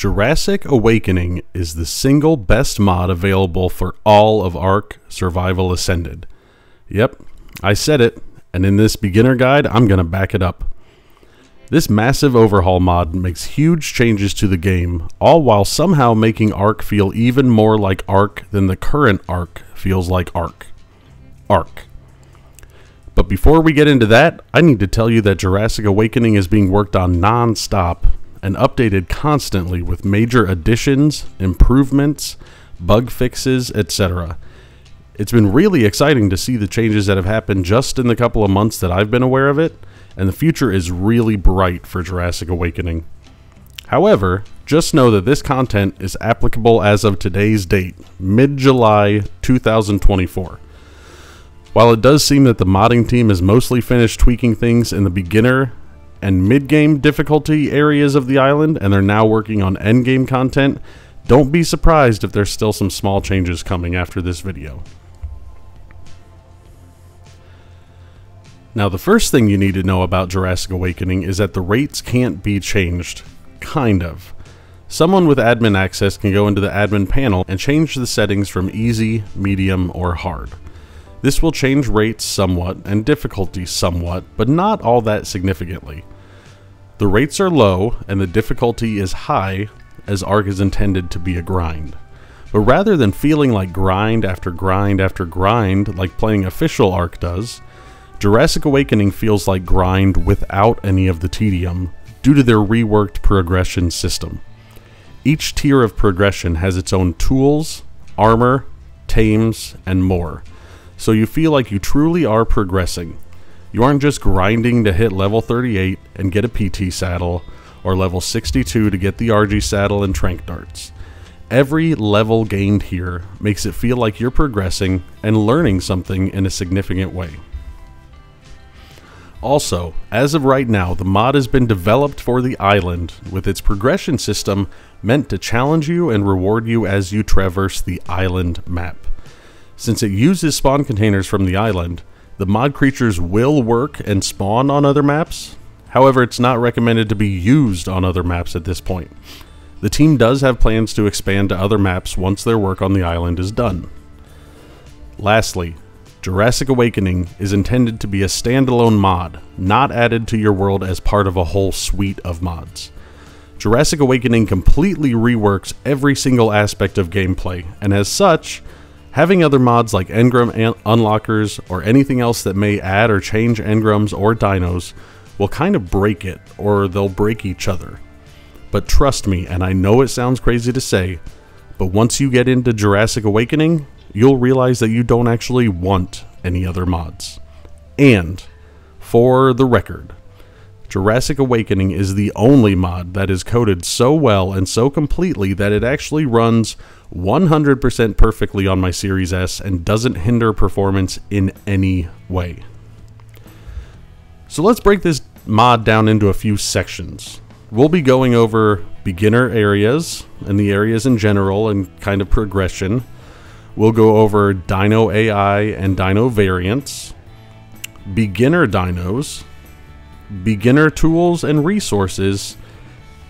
Jurassic Awakening is the single best mod available for all of Ark Survival Ascended. Yep, I said it, and in this beginner guide, I'm going to back it up. This massive overhaul mod makes huge changes to the game, all while somehow making Ark feel even more like Ark than the current Ark feels like Ark. Ark. But before we get into that, I need to tell you that Jurassic Awakening is being worked on non stop and updated constantly with major additions, improvements, bug fixes, etc. It's been really exciting to see the changes that have happened just in the couple of months that I've been aware of it, and the future is really bright for Jurassic Awakening. However, just know that this content is applicable as of today's date, mid July 2024. While it does seem that the modding team is mostly finished tweaking things in the beginner and mid-game difficulty areas of the island and they're now working on end-game content, don't be surprised if there's still some small changes coming after this video. Now the first thing you need to know about Jurassic Awakening is that the rates can't be changed. Kind of. Someone with admin access can go into the admin panel and change the settings from easy, medium, or hard. This will change rates somewhat and difficulty somewhat, but not all that significantly. The rates are low and the difficulty is high as Ark is intended to be a grind. But rather than feeling like grind after grind after grind like playing official Ark does, Jurassic Awakening feels like grind without any of the tedium due to their reworked progression system. Each tier of progression has its own tools, armor, tames, and more so you feel like you truly are progressing. You aren't just grinding to hit level 38 and get a PT saddle, or level 62 to get the Argy saddle and trank darts. Every level gained here makes it feel like you're progressing and learning something in a significant way. Also, as of right now, the mod has been developed for the island with its progression system meant to challenge you and reward you as you traverse the island map. Since it uses spawn containers from the island, the mod creatures will work and spawn on other maps. However, it's not recommended to be used on other maps at this point. The team does have plans to expand to other maps once their work on the island is done. Lastly, Jurassic Awakening is intended to be a standalone mod, not added to your world as part of a whole suite of mods. Jurassic Awakening completely reworks every single aspect of gameplay, and as such, Having other mods like engram unlockers or anything else that may add or change engrams or dinos will kind of break it, or they'll break each other. But trust me, and I know it sounds crazy to say, but once you get into Jurassic Awakening, you'll realize that you don't actually want any other mods. And, for the record, Jurassic Awakening is the only mod that is coded so well and so completely that it actually runs 100% perfectly on my Series S and doesn't hinder performance in any way. So let's break this mod down into a few sections. We'll be going over beginner areas and the areas in general and kind of progression. We'll go over Dino AI and Dino variants, beginner dinos, beginner tools and resources,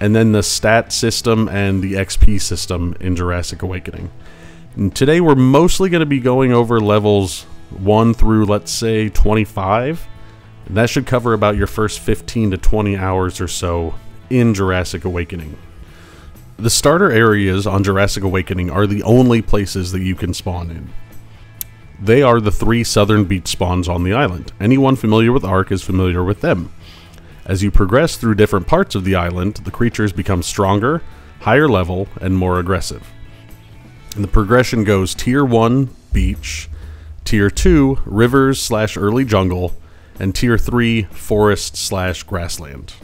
and then the stat system and the XP system in Jurassic Awakening. And today we're mostly going to be going over levels 1 through, let's say, 25. And that should cover about your first 15 to 20 hours or so in Jurassic Awakening. The starter areas on Jurassic Awakening are the only places that you can spawn in. They are the three southern beach spawns on the island. Anyone familiar with Ark is familiar with them. As you progress through different parts of the island, the creatures become stronger, higher level, and more aggressive. And the progression goes Tier 1, Beach, Tier 2, Rivers slash Early Jungle, and Tier 3, Forest slash Grassland.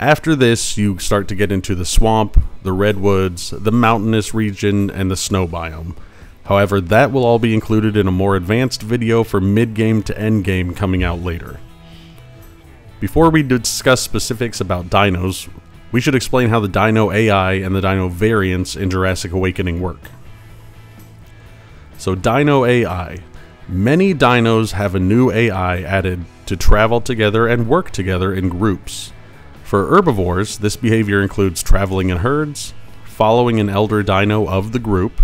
After this, you start to get into the swamp, the redwoods, the mountainous region, and the snow biome. However, that will all be included in a more advanced video for mid-game to end-game coming out later. Before we discuss specifics about dinos, we should explain how the Dino AI and the Dino variants in Jurassic Awakening work. So, Dino AI. Many dinos have a new AI added to travel together and work together in groups. For herbivores, this behavior includes traveling in herds, following an elder dino of the group,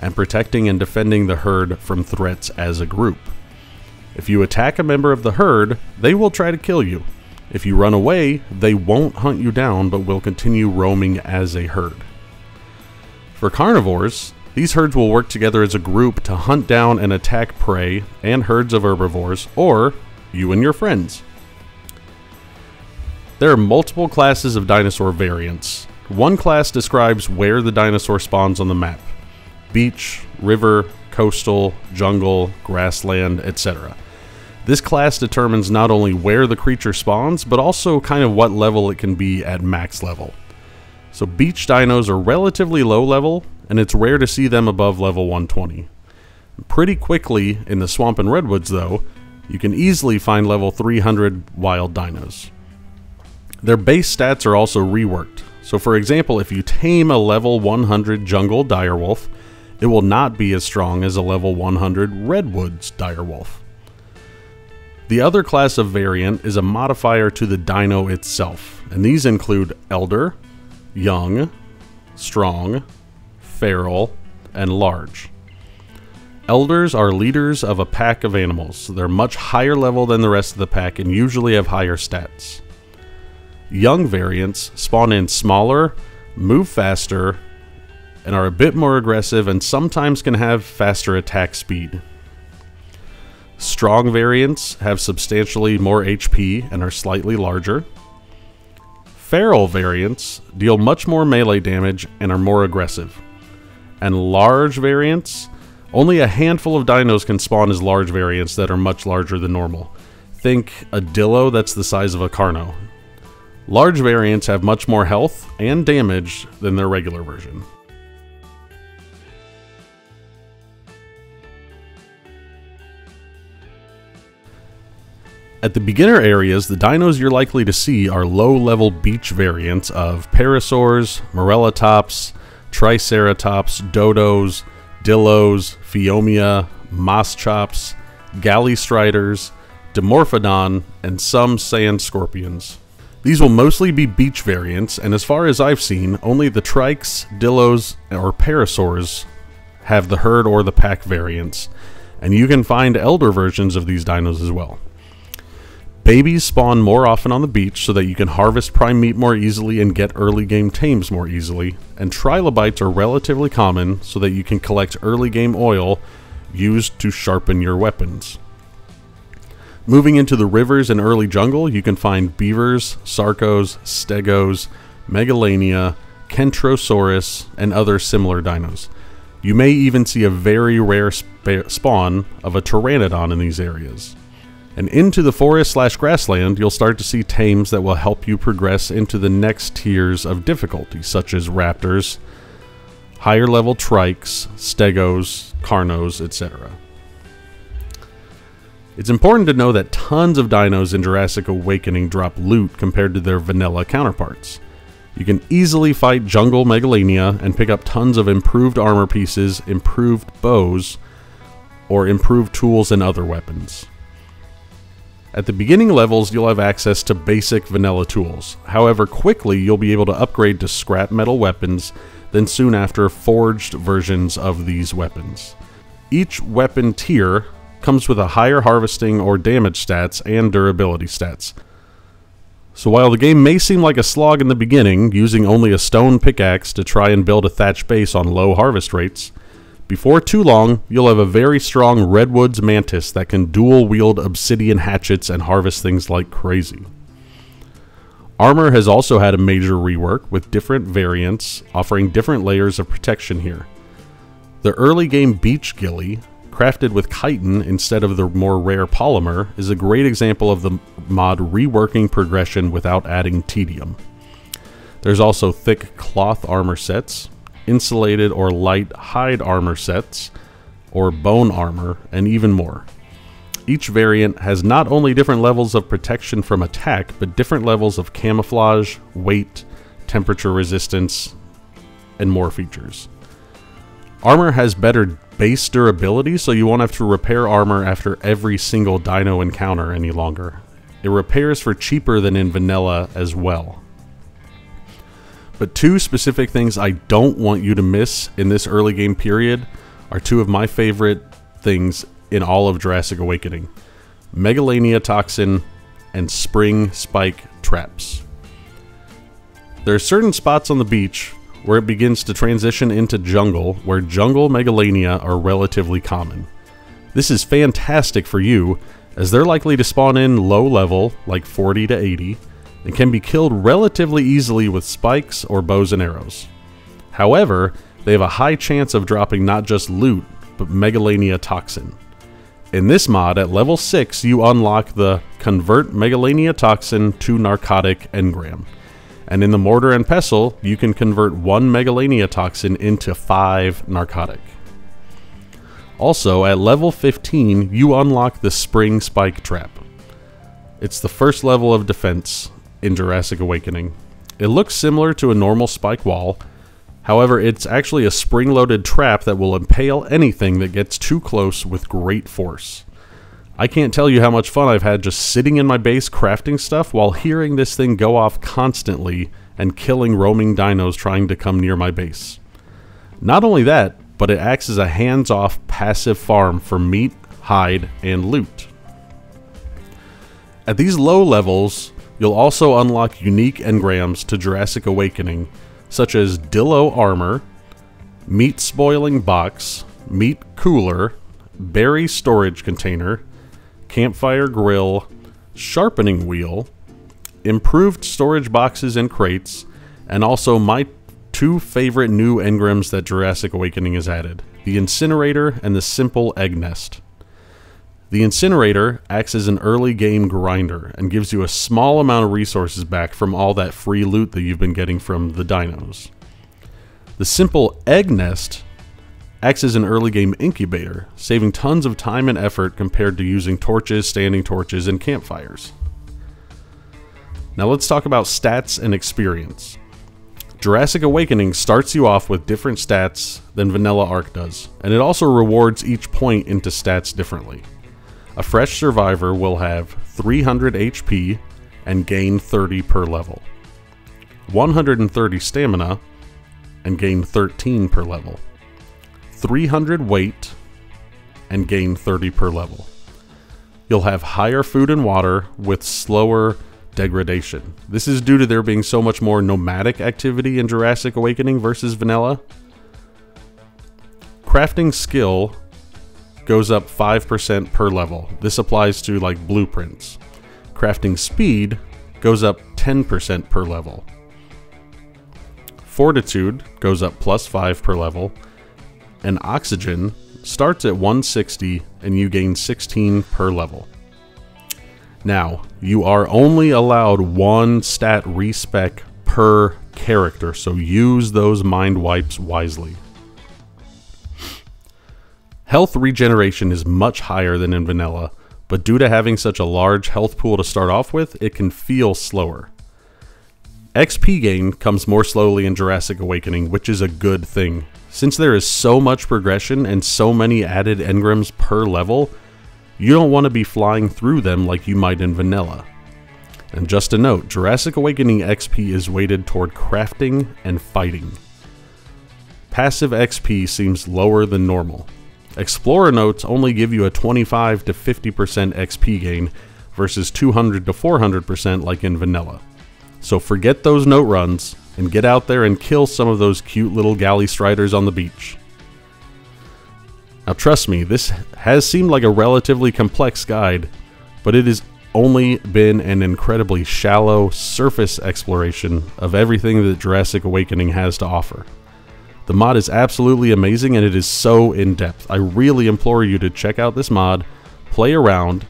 and protecting and defending the herd from threats as a group. If you attack a member of the herd, they will try to kill you. If you run away, they won't hunt you down but will continue roaming as a herd. For carnivores, these herds will work together as a group to hunt down and attack prey and herds of herbivores, or you and your friends. There are multiple classes of dinosaur variants. One class describes where the dinosaur spawns on the map beach, river, coastal, jungle, grassland, etc. This class determines not only where the creature spawns, but also kind of what level it can be at max level. So beach dinos are relatively low level, and it's rare to see them above level 120. Pretty quickly in the swamp and redwoods, though, you can easily find level 300 wild dinos. Their base stats are also reworked. So, for example, if you tame a level 100 jungle direwolf, it will not be as strong as a level 100 redwoods direwolf. The other class of variant is a modifier to the dino itself, and these include elder, young, strong, feral, and large. Elders are leaders of a pack of animals. They're much higher level than the rest of the pack and usually have higher stats. Young variants spawn in smaller, move faster, and are a bit more aggressive and sometimes can have faster attack speed. Strong variants have substantially more HP and are slightly larger. Feral variants deal much more melee damage and are more aggressive and large variants, only a handful of dinos can spawn as large variants that are much larger than normal. Think a Dillo that's the size of a Carno. Large variants have much more health and damage than their regular version. At the beginner areas, the dinos you're likely to see are low-level beach variants of parasaurs, morellatops, Triceratops, Dodos, Dillos, Phiomia, Moschops, Gallystriders, Dimorphodon, and some sand scorpions. These will mostly be beach variants, and as far as I've seen, only the Trikes, Dillos, or Parasaurs have the herd or the pack variants, and you can find elder versions of these dinos as well. Babies spawn more often on the beach so that you can harvest prime meat more easily and get early game tames more easily, and trilobites are relatively common so that you can collect early game oil used to sharpen your weapons. Moving into the rivers and early jungle, you can find beavers, sarcos, stegos, megalania, kentrosaurus, and other similar dinos. You may even see a very rare spawn of a pteranodon in these areas. And into the forest slash grassland, you'll start to see tames that will help you progress into the next tiers of difficulty, such as raptors, higher level trikes, stegos, carnos, etc. It's important to know that tons of dinos in Jurassic Awakening drop loot compared to their vanilla counterparts. You can easily fight jungle megalania and pick up tons of improved armor pieces, improved bows, or improved tools and other weapons. At the beginning levels, you'll have access to basic vanilla tools. However, quickly you'll be able to upgrade to scrap metal weapons, then soon after, forged versions of these weapons. Each weapon tier comes with a higher harvesting or damage stats and durability stats. So while the game may seem like a slog in the beginning, using only a stone pickaxe to try and build a thatch base on low harvest rates, before too long, you'll have a very strong Redwoods Mantis that can dual wield obsidian hatchets and harvest things like crazy. Armor has also had a major rework with different variants offering different layers of protection here. The early game Beach Ghillie, crafted with chitin instead of the more rare polymer, is a great example of the mod reworking progression without adding tedium. There's also thick cloth armor sets, insulated or light hide armor sets, or bone armor, and even more. Each variant has not only different levels of protection from attack, but different levels of camouflage, weight, temperature resistance, and more features. Armor has better base durability, so you won't have to repair armor after every single dino encounter any longer. It repairs for cheaper than in vanilla as well. But two specific things I don't want you to miss in this early game period are two of my favorite things in all of Jurassic Awakening Megalania Toxin and Spring Spike Traps. There are certain spots on the beach where it begins to transition into jungle, where jungle megalania are relatively common. This is fantastic for you, as they're likely to spawn in low level, like 40 to 80, and can be killed relatively easily with spikes or bows and arrows. However, they have a high chance of dropping not just loot, but Megalania Toxin. In this mod, at level 6, you unlock the Convert Megalania Toxin to Narcotic Engram. And in the Mortar and Pestle, you can convert one Megalania Toxin into 5 Narcotic. Also, at level 15, you unlock the Spring Spike Trap. It's the first level of defense in Jurassic Awakening. It looks similar to a normal spike wall, however, it's actually a spring loaded trap that will impale anything that gets too close with great force. I can't tell you how much fun I've had just sitting in my base crafting stuff while hearing this thing go off constantly and killing roaming dinos trying to come near my base. Not only that, but it acts as a hands off passive farm for meat, hide, and loot. At these low levels, you'll also unlock unique engrams to Jurassic Awakening, such as Dillo Armor, Meat Spoiling Box, Meat Cooler, Berry Storage Container, Campfire Grill, Sharpening Wheel, Improved Storage Boxes and Crates, and also my two favorite new engrams that Jurassic Awakening has added the Incinerator and the Simple Egg Nest. The Incinerator acts as an early game grinder and gives you a small amount of resources back from all that free loot that you've been getting from the dinos. The Simple Egg Nest acts as an early game incubator, saving tons of time and effort compared to using torches, standing torches, and campfires. Now let's talk about stats and experience. Jurassic Awakening starts you off with different stats than Vanilla Ark does, and it also rewards each point into stats differently. A fresh survivor will have 300 HP and gain 30 per level, 130 stamina and gain 13 per level, 300 weight and gain 30 per level. You'll have higher food and water with slower degradation. This is due to there being so much more nomadic activity in Jurassic Awakening versus Vanilla. Crafting skill goes up 5% per level. This applies to like blueprints. Crafting speed goes up 10% per level. Fortitude goes up plus 5 per level. And oxygen starts at 160 and you gain 16 per level. Now, you are only allowed one stat respec per character, so use those mind wipes wisely. Health regeneration is much higher than in vanilla, but due to having such a large health pool to start off with, it can feel slower. XP gain comes more slowly in Jurassic Awakening, which is a good thing. Since there is so much progression and so many added engrams per level, you don't want to be flying through them like you might in vanilla. And just a note, Jurassic Awakening XP is weighted toward crafting and fighting. Passive XP seems lower than normal. Explorer notes only give you a 25 to 50% XP gain versus 200 to 400% like in vanilla. So forget those note runs and get out there and kill some of those cute little galley striders on the beach. Now, trust me, this has seemed like a relatively complex guide, but it has only been an incredibly shallow surface exploration of everything that Jurassic Awakening has to offer. The mod is absolutely amazing and it is so in depth. I really implore you to check out this mod, play around,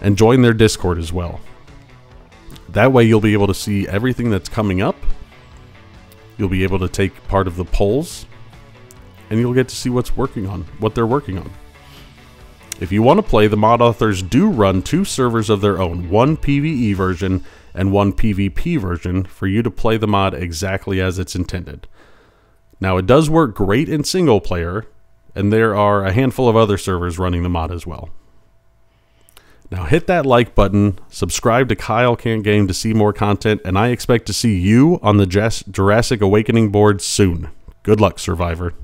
and join their Discord as well. That way, you'll be able to see everything that's coming up. You'll be able to take part of the polls and you'll get to see what's working on, what they're working on. If you want to play, the mod authors do run two servers of their own, one PvE version and one PvP version, for you to play the mod exactly as it's intended. Now, it does work great in single player, and there are a handful of other servers running the mod as well. Now hit that like button, subscribe to Kyle Can't Game to see more content, and I expect to see you on the Jurassic Awakening board soon. Good luck, Survivor.